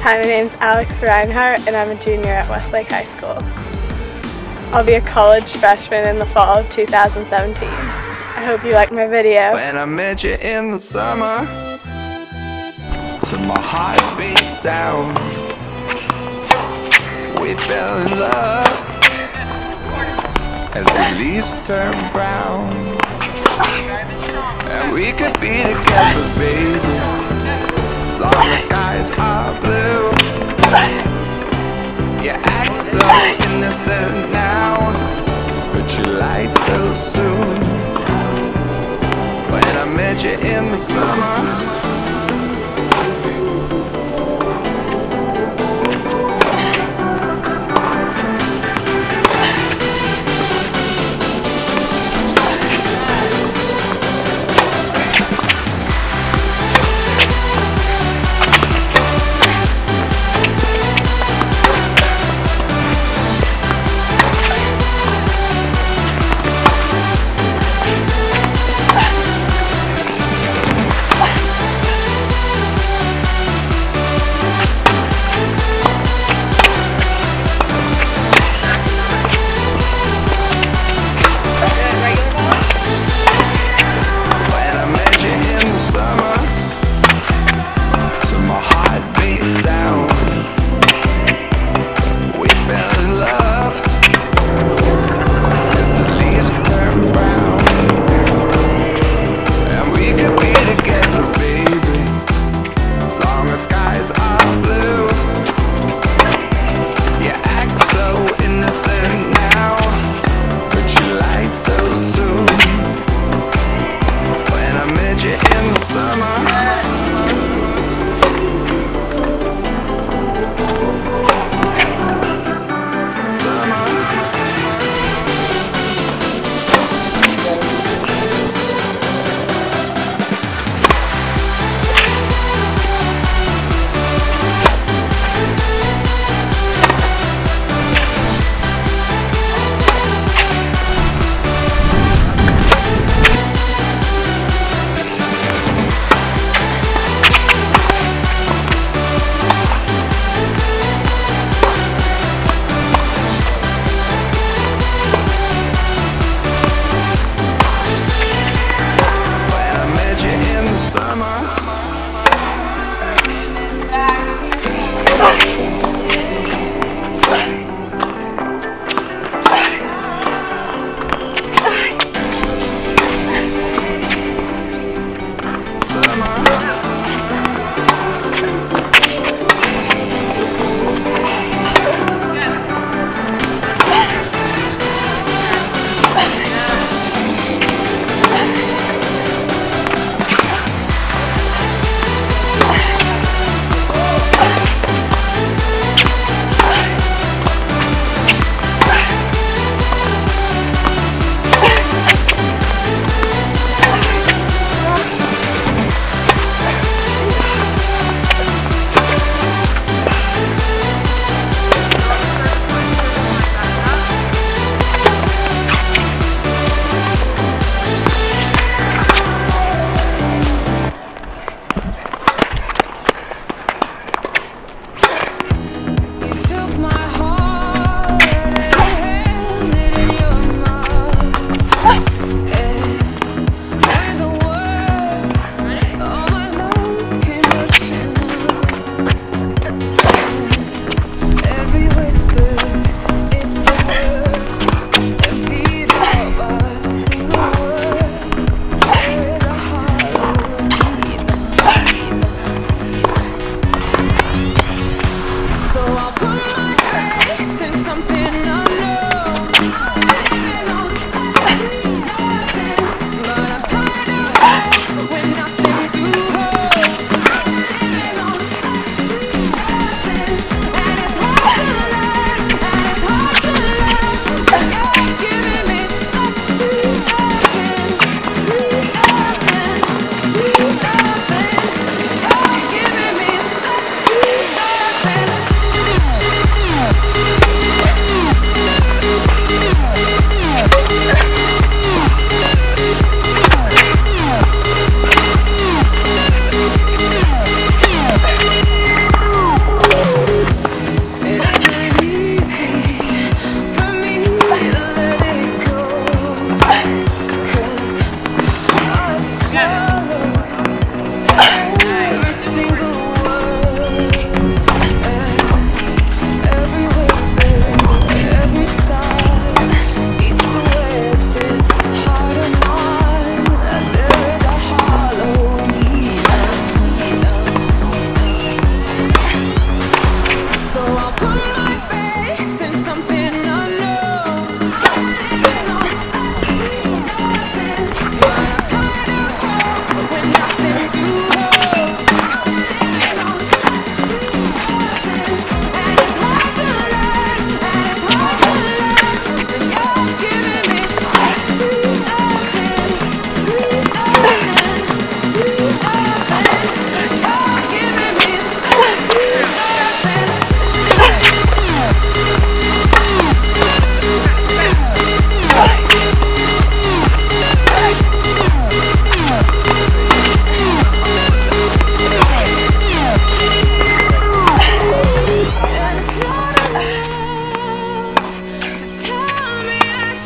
Hi, my name's Alex Reinhart and I'm a junior at Westlake High School. I'll be a college freshman in the fall of 2017. I hope you like my video. When I met you in the summer To my heartbeat sound We fell in love As the leaves turn brown And we could be together, baby you in the summer.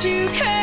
you can